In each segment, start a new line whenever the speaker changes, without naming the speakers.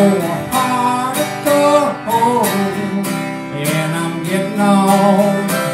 know how to go and I'm getting old.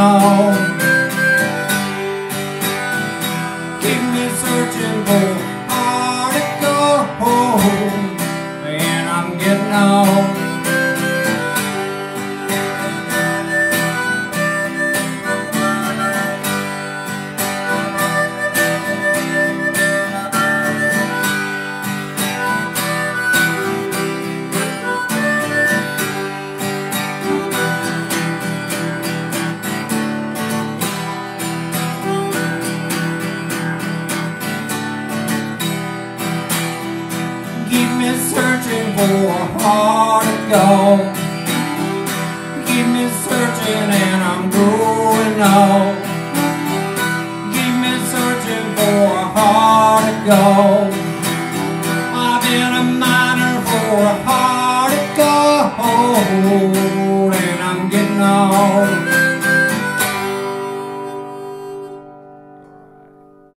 On. Keep me searching for hard to go, and I'm getting on. Heart to go. Keep me searching and I'm going on. Keep me searching for a heart to go. I've been a miner for a heart to go, and I'm getting.